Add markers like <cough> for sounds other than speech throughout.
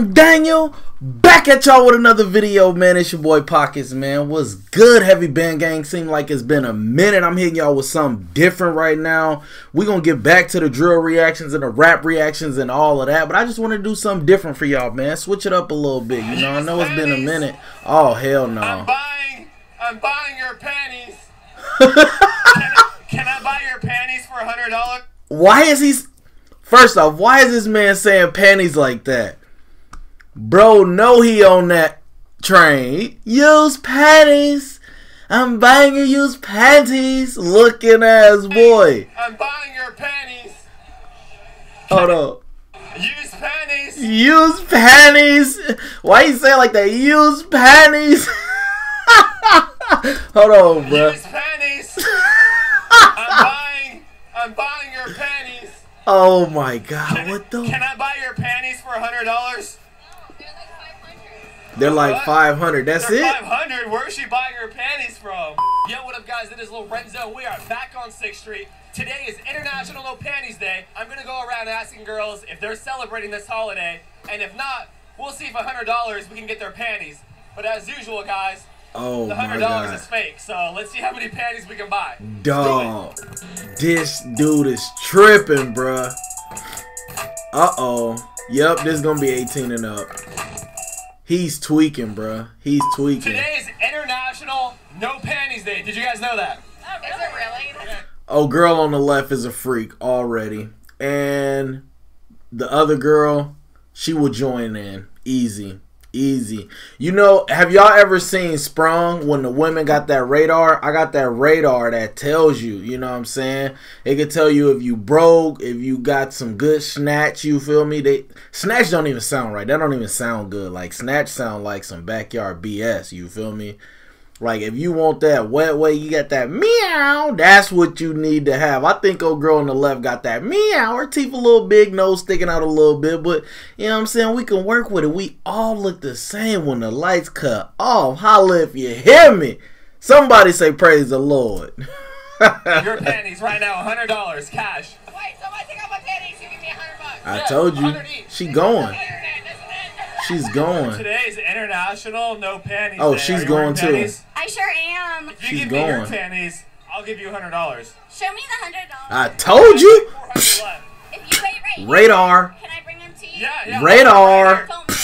I'm Daniel, back at y'all with another video, man. It's your boy Pockets, man. What's good, Heavy Band Gang? Seem like it's been a minute. I'm hitting y'all with something different right now. we gonna get back to the drill reactions and the rap reactions and all of that, but I just want to do something different for y'all, man. Switch it up a little bit, you know? I know it's been a minute. Oh, hell no. I'm buying, I'm buying your panties. can, I, can I buy your panties for $100? Why is he... First off, why is this man saying panties like that? Bro, know he on that train. Use panties. I'm buying you used panties. Looking ass boy. I'm buying your panties. Hold on. Use panties. Use panties. Why you say like that? Use panties. <laughs> Hold on, bro. Use panties. I'm buying, I'm buying your panties. <laughs> Oh my god, Can, what the? Can I buy your panties for a $100? They're like What? 500. That's They're it? 500. Where's she buying her panties from? Yo, what up, guys? It is Lil Renzo. We are back on 6th Street. Today is International No Panties Day. I'm going to go around asking girls if they're celebrating this holiday. And if not, we'll see if $100 we can get their panties. But as usual, guys, Oh the $100 god. is fake. So let's see how many panties we can buy. Dog. This dude is tripping, bruh. Uh oh. Yep, this is gonna be 18 and up. He's tweaking, bruh. He's tweaking. Today is International No Panties Day. Did you guys know that? Oh, is it really? Oh, girl on the left is a freak already. And the other girl, she will join in. Easy. Easy. You know, have y'all ever seen Sprung when the women got that radar? I got that radar that tells you, you know what I'm saying? It can tell you if you broke, if you got some good snatch, you feel me? They snatch don't even sound right. That don't even sound good. Like snatch sound like some backyard BS, you feel me? Like if you want that wet way, you got that meow. That's what you need to have. I think old girl on the left got that meow. Her teeth a little big, nose sticking out a little bit, but you know what I'm saying. We can work with it. We all look the same when the lights cut off. Holla if you hear me. Somebody say praise the Lord. <laughs> Your panties right now, $100 cash. Wait, somebody take out my panties. You give me a hundred bucks. I Yeah, told you, she going. Internet, isn't it? She's going. <laughs> Today's International No Panties Oh, Day. she's Are you wearing going too. panties? I sure am. If you She's give me your panties, I'll give you hundred dollars. Show me the hundred dollars. I told you. if you wait right here, Radar. Can I bring them to you? Yeah, yeah. Radar. Right here. Phone me.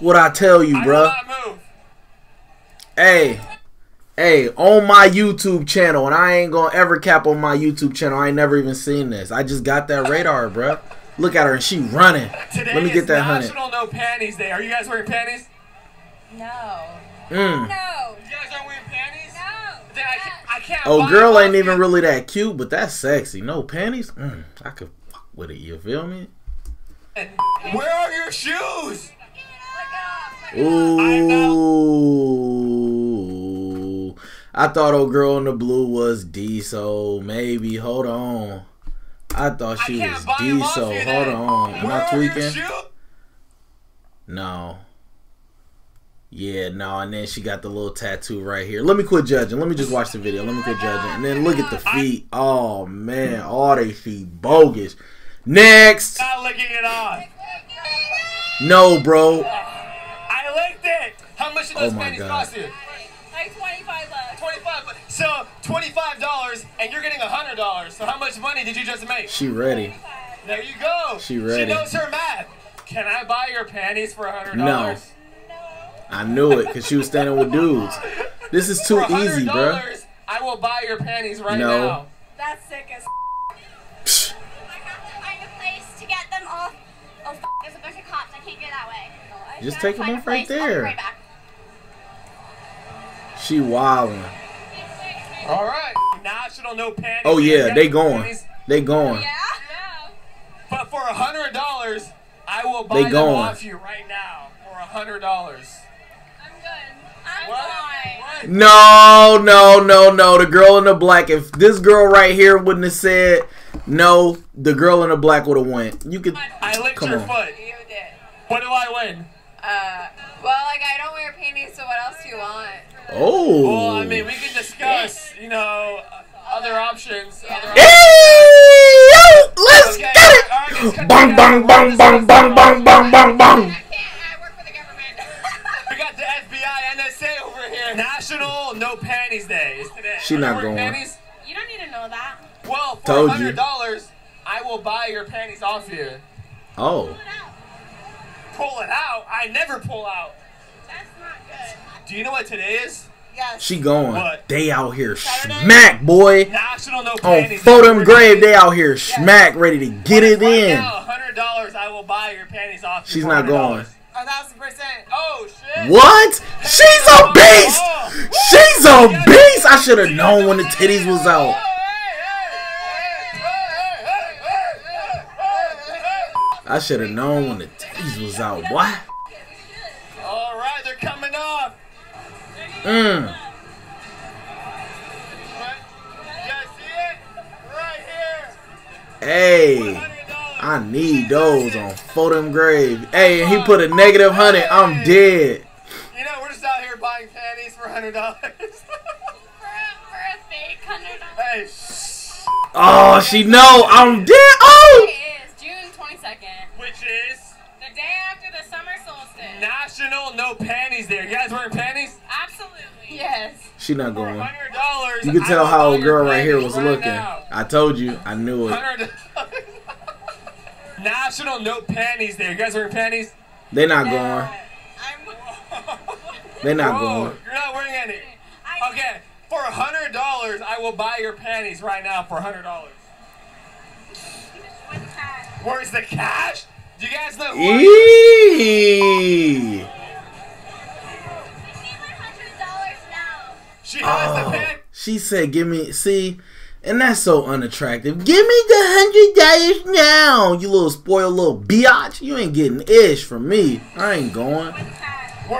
What I tell you, I bruh. Hey, hey, on my YouTube channel, and I ain't gonna ever cap on my YouTube channel. I ain't never even seen this. I just got that radar, bruh. Look at her, and she running. <laughs> Today Let me get that hundred. National No Panties Day. Are you guys wearing panties? No. Mm. No. You guys aren't wearing panties? No. Then I can't. I can't Oh, girl ain't off even really that cute, but that's sexy. No panties. Mm, I could fuck with it. You feel me? <laughs> Where are your shoes? Look it up. Ooh. I thought old girl in the blue was D, so maybe. Hold on. I thought she I was D, so hold then. on. Am Where I are your tweaking? No. Yeah, no, and then she got the little tattoo right here. Let me quit judging. Let me just watch the video. Let me quit judging. And then look at the feet. Oh man, all they feet bogus. Next. Not licking it off. No, bro. I licked it. How much did those Oh panties cost you? Like twenty-five bucks. Twenty-five. bu- So twenty-five dollars, and you're getting a hundred dollars. So how much money did you just make? She ready. There you go. She ready. She knows her math. Can I buy your panties for a hundred No. I knew it because she was standing with dudes. This is too For a easy, hundred bro. dollars, I will buy your panties right No. now. That's sick as. I have to find a place to get them off. Oh, f- there's a bunch of cops. I can't go that way. Just gotta take 'em find a off right place. I'll be there. right back. She wildin'. All right. National no panties. Oh Day. yeah, they going. They going. Yeah. But for a hundred dollars, I will buy They them going. off you right now for a hundred dollars. I'm good. I'm What? fine. What? No, no, no, no. The girl in the black. If this girl right here wouldn't have said no, the girl in the black would have went. You could. I licked Come your on. foot. You did. What do I win? Uh, well, like I don't wear panties, so what else do you want? Oh. Well, I mean, we could discuss, you know, other options. Other options. Yo, let's okay, get it. Right, bang, bang, bang, bang, bang, bang, bang, bang, bang. National No Panties Day is today. She's not going. Panties? You don't need to know that. Well, for hundred dollars, I will buy your panties off you. Oh. Pull it out. Pull it out? I never pull out. That's not good. Do you know what today is? Yes. she going. What? They out here Saturday? smack, boy. National No On Panties Day. Fodem Grave, they out here smack, ready to get it Right in. now, hundred dollars, I will buy your panties off. She's not $100. going. A thousand percent. Oh shit! What? She's a beast. She's a beast. I should have known when the titties was out. I should have known when the titties was out. What? All right, they're coming off. Mm. Right? You guys see it? Right here. Hey, I need those on Fodem Grave. Hey, and he put a negative hundred. I'm dead. You know, we're just out here buying panties for hundred dollars. For a, for a fake hundred dollars. hey, shh. Oh, she know I'm dead. Oh. It is June twenty second. which is The day after the summer solstice. National No Panties Day. You guys wearing panties? Absolutely. Yes. She not going. You can tell how a girl right here was looking. Now. I told you. I knew it. <laughs> National No Panties there. You guys wearing panties? They not going. I'm. <laughs> They not Whoa, going. you're not wearing any. Okay, for a hundred dollars, I will buy your panties right now for a hundred dollars. Where's the cash? Do you guys know who? Eee. She has the Oh, pen. she said, "Give me see." And that's so unattractive. Give me the hundred dollars now, you little spoiled little biatch. You ain't getting ish from me. I ain't going.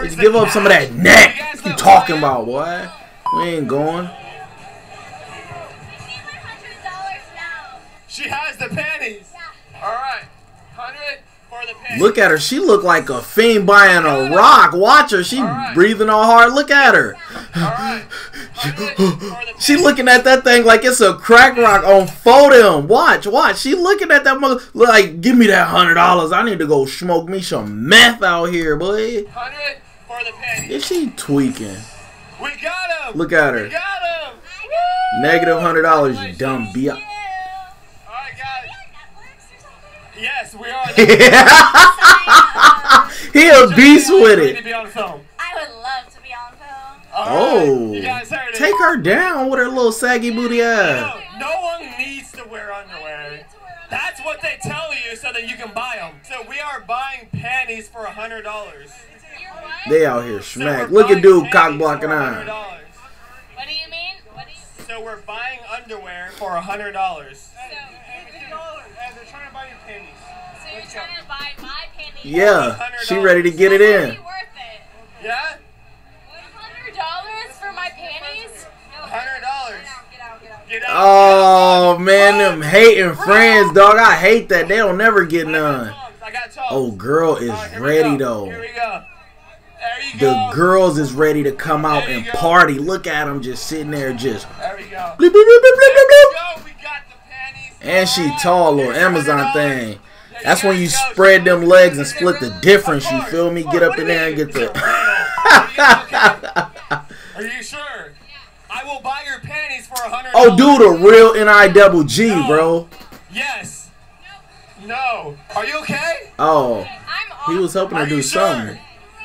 Just give up some of that neck. You guys What know you who talking about, boy? We ain't going. She has the panties. All right, hundred for the panties. Look at her. She look like a fiend buying a rock. Watch her. She Alright. breathing all hard. Look at her. All right, hundred for the She looking at that thing like it's a crack rock on Photom. Watch, watch. She looking at that mother like, give me that hundred dollars. I need to go smoke me some meth out here, boy. Hundred for the panties. Is she tweaking? We got him. Look at We her. got him. Negative hundred dollars, you dumb bitch. Yes, we are. he a beast with Ready to it. be on film. I would love to be on film. All Oh, right, you guys heard it. take her down with her little saggy booty ass. no one needs to wear underwear. That's what they tell you so that you can buy them. So we are buying panties for a hundred dollars. They out here smack. Look at dude cock blocking eye. What do you mean? What do you? So we're buying underwear for a hundred dollars. So, And they're trying to buy your panties. so you're trying to buy my panties? Yeah, she ready to get it in. already worth it. Yeah, Hundred dollars for my panties? hundred dollars. Get out, get out. Get out. Oh man, them hating friends, dog. I hate that. They don't never get none. tongs, I got tongs. Oh, girl is All right, here we ready go. Here though. we go. There you The girls is ready to come out and go. party. Look at them just sitting there, just. There we go. And she tall, little here's your Amazon $100. thing. There That's when you spread them legs and split the difference. You feel me? Get up in there and get Is it the. <laughs> Are you sure? I will buy your panties for a hundred. Oh, dude, a real N I double G, bro. Yes. No. Are you okay? Oh, I'm he was helping her do something.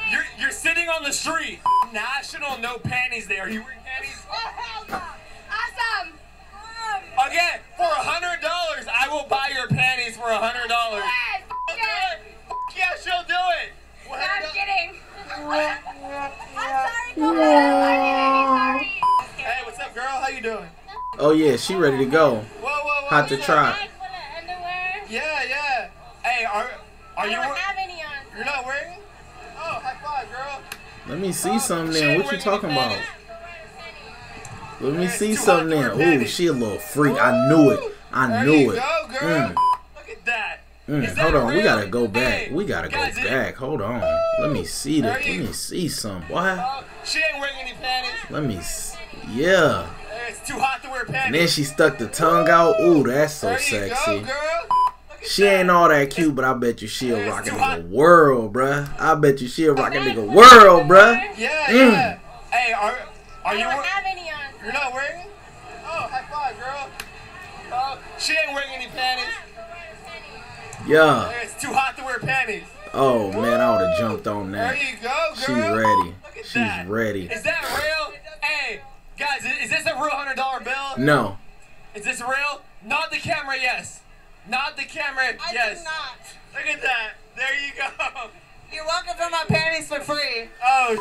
You're you're sitting on the street. National No Panties Day. Are you wearing panties? Oh, hell no. Awesome. Okay, for a hundred dollars, I will buy your panties for a hundred dollars. yes, yes. Yeah, she'll do it. What? I'm kidding. <laughs> I'm sorry, go ahead. I'm. Sorry. Hey, what's up, girl? How you doing? Oh yeah, she ready to go. Whoa, whoa, whoa. Hot to try. Bag full of underwear. Yeah, yeah. Hey, are are you? I you? don't have any on. You're not wearing? Oh, high five, girl. Let me see oh, something She then. What you talking about? panties. Let me see too something hot to Ooh, she a little freak. I knew it. I There knew you it. go, girl. Mm. Look at that. Mm, that hold on, we gotta go back. Hey, We gotta go it- back. Hold on. Let me see There this. Let me see some. What? Oh, she ain't wearing any panties. Let me. s Yeah. It's too hot to wear panties. And then she stuck the tongue out. Ooh, that's so there you sexy. go, girl. She that. ain't all that cute, but I bet you she'll rock a too nigga hot. world, bruh. I bet you she'll rock a nigga world, bruh. Yeah, Mm. yeah. Hey, are are I you? don't wear- have any on. You're not wearing? it? Oh, high five, girl. Oh, she ain't wearing any panties. Yeah. It's too hot to wear panties. Oh man, I would have jumped on that. There you go, girl. She's ready. Look at She's that. ready. Is that real? Hey, guys, is, is this a real hundred dollar bill? No. Is this real? Not the camera, yes. Not the camera, I yes. did not. Look at that. There you go. You're welcome for my panties for free. Oh.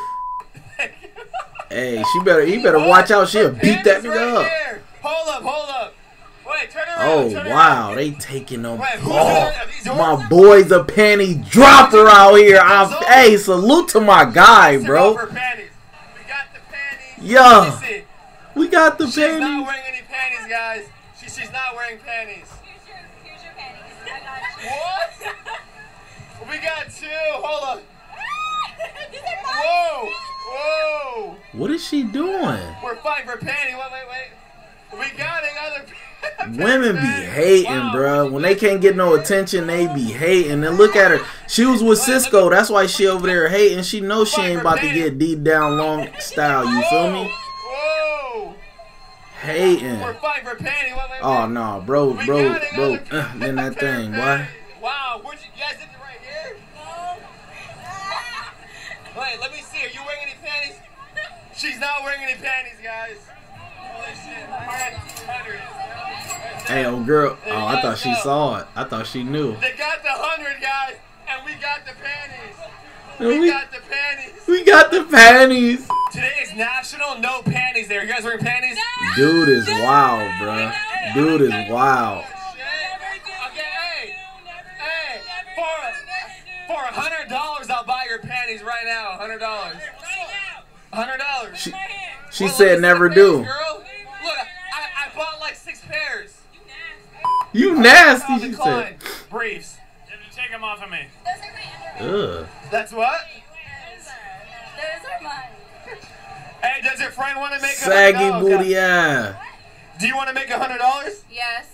Hey, she better. He better watch out. She'll beat that nigga right up. Here. Hold up, hold up. Wait, turn around. Oh turn wow, around. they taking them. Wait, who's doing- are these yours? my boy's a panty dropper out here. I, hey, salute to my guy, bro. over panties. We got the panties. Yeah. Let me see. We got the She's not wearing any panties, guys. She, she's not wearing panties. Here's your, here's your panties. I got you. <laughs> What? We got two. Hold on. <laughs> These are mine. Whoa. Whoa. What is she doing? We're fighting for panties. Wait, wait, wait. We got another. <laughs> Women be hating, Wow. bruh. When they can't get no attention, they be hating. And look at her. She was with Cisco. That's why she over there hating. She knows she ain't about to get deep down long style. You feel me? Hating. We're fighting for panties. Wait, wait, Oh wait. no, bro, bro, bro. Uh, then that thing, boy. Wow. Where'd you, you guys did it right here? <laughs> Wait, let me see. Are you wearing any panties? She's not wearing any panties, guys. Hey, old girl. Oh, I thought she saw it. I thought she knew. They got the 100, guys, and we got the panties. We we- got the panties. We got the panties. Today is National No Panties Day. Are you guys wearing panties? Dude is wild, bruh. Dude is wild. Okay, hey, hey, for for a hundred dollars, I'll buy your panties right now. A hundred dollars. A hundred dollars. She, she Well, said never do. Girl, look, I, I bought like six pairs. You nasty, she decline. said. Briefs. Take them off of me. Those are my underwear. Ugh. That's what? Those are mine. <laughs> Hey, does your friend want to make a Saggy $100? booty eye. Do you want to make a hundred dollars? Yes.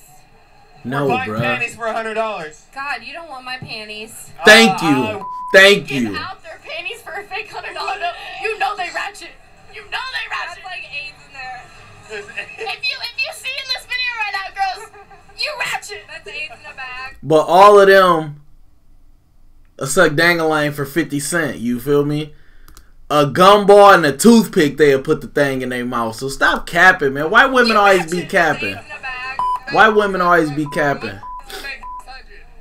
No, Buying bruh. panties for a hundred dollars. God, you don't want my panties. Thank Uh, you. Thank Give you. out their panties for a fake you ratchet. That's AIDS in the bag. But all of them a suck dangalang for 50 cent. You feel me? A gumball and a toothpick, they'll put the thing in their mouth. So stop capping, man. Why women always be capping? AIDS in the bag. Why women always be capping?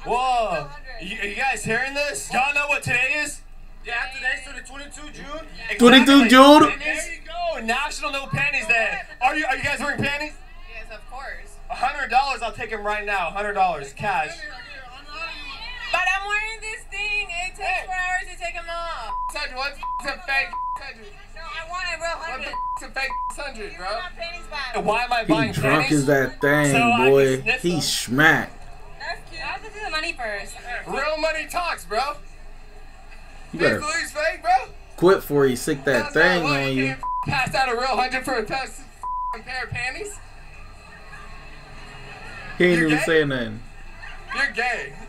Whoa. You, are you guys hearing this? Y'all know what today is? Yeah, today's the 22 June. 22 June? There you go. National No Panties Day. Are you are you guys wearing panties? Yes, of course. A hundred dollars, I'll take them right now. Hundred dollars, cash. But I'm wearing this thing. It takes four hours to take them off. Sandra, what's a fake hundred? No, I want a real What hundred. the a fake hundred, bro? My panties back. Why am I He buying drunk panties? as that thing, So boy. can He them. smacked. That's cute. I have to do the money first. Real money talks, bro. You These better Louis fake, bro. quit before he sick that That's thing not on you. can't Pass out a real hundred for a pass pair of panties? He ain't You even gay? saying nothing. You're gay. <laughs>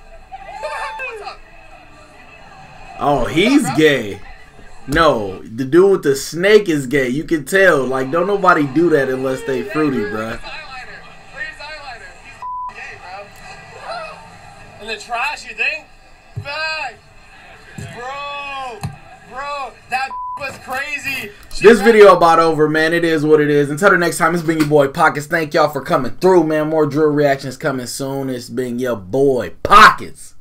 Oh, What's up? Oh, he's gay. No, the dude with the snake is gay. You can tell. Like, don't nobody do that unless they fruity, bruh. Eyeliner? Eyeliner? He's gay, bro. In the trash, you think? Back. Bro. Bro. That was crazy. She This video about over, man. It is what it is. Until the next time, it's been your boy Pockets. Thank y'all for coming through, man. More drill reactions coming soon. It's been your boy Pockets.